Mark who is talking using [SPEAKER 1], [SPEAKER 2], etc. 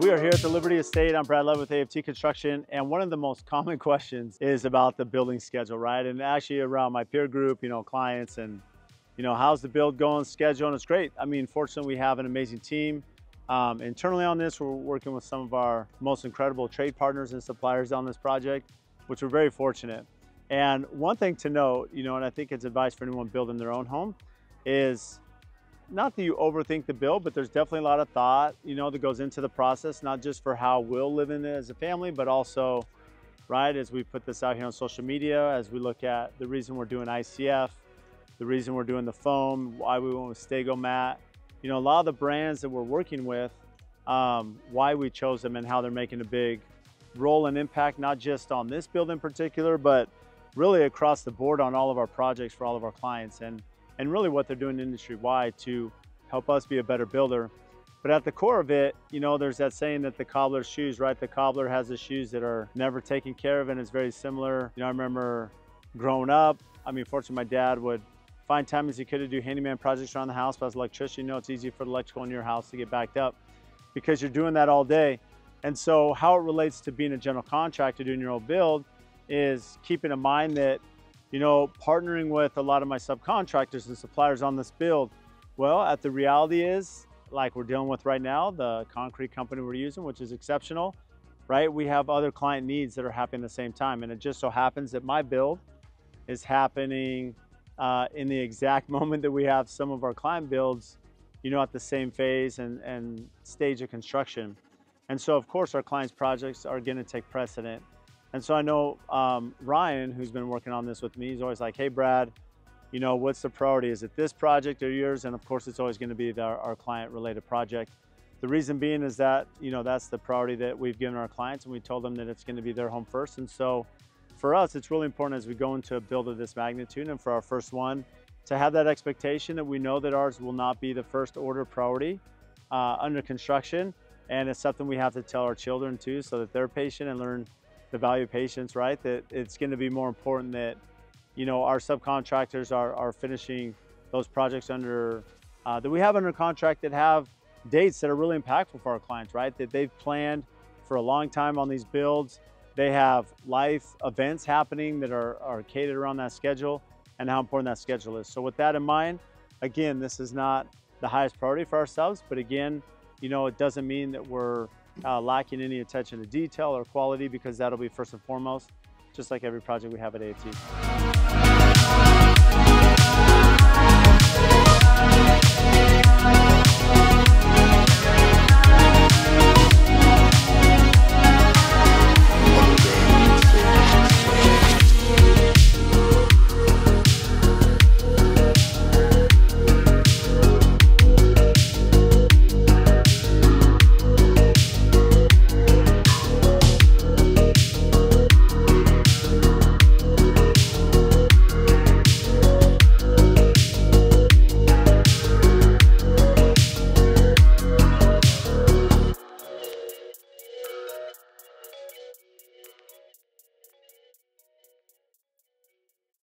[SPEAKER 1] to Liberty Estate. I'm Brad Leavitt with AFT Construction. And one of the most common questions is about the building schedule, right? And actually around my peer group, you know, clients and, you know, how's the build going, schedule? And it's great. I mean, fortunately, we have an amazing team. Um, internally on this, we're working with some of our most incredible trade partners and suppliers on this project, which we're very fortunate. And one thing to note, you know, and I think it's advice for anyone building their own home, is not that you overthink the build, but there's definitely a lot of thought, you know, that goes into the process, not just for how we'll live in it as a family, but also, right, as we put this out here on social media, as we look at the reason we're doing ICF, the reason we're doing the foam, why we went with Stego Mat, you know, a lot of the brands that we're working with, um, why we chose them and how they're making a big role and impact, not just on this build in particular, but really across the board on all of our projects for all of our clients. And and really what they're doing industry-wide to help us be a better builder. But at the core of it, you know, there's that saying that the cobbler's shoes, right? The cobbler has the shoes that are never taken care of and it's very similar. You know, I remember growing up, I mean, fortunately my dad would find time as he could to do handyman projects around the house. But as an electrician, you know, it's easy for the electrical in your house to get backed up because you're doing that all day. And so how it relates to being a general contractor doing your own build is keeping in mind that you know, partnering with a lot of my subcontractors and suppliers on this build, well, at the reality is, like we're dealing with right now, the concrete company we're using, which is exceptional, right? We have other client needs that are happening at the same time. And it just so happens that my build is happening uh, in the exact moment that we have some of our client builds, you know, at the same phase and, and stage of construction. And so, of course, our clients' projects are going to take precedent and so I know um, Ryan, who's been working on this with me, he's always like, hey, Brad, you know, what's the priority? Is it this project or yours? And of course, it's always going to be the, our client related project. The reason being is that, you know, that's the priority that we've given our clients and we told them that it's going to be their home first. And so for us, it's really important as we go into a build of this magnitude and for our first one to have that expectation that we know that ours will not be the first order priority uh, under construction. And it's something we have to tell our children too, so that they're patient and learn the value of patience, right? That it's going to be more important that, you know, our subcontractors are, are finishing those projects under, uh, that we have under contract that have dates that are really impactful for our clients, right? That they've planned for a long time on these builds. They have life events happening that are, are catered around that schedule and how important that schedule is. So with that in mind, again, this is not the highest priority for ourselves, but again, you know, it doesn't mean that we're uh, lacking any attention to detail or quality because that'll be first and foremost, just like every project we have at AFT.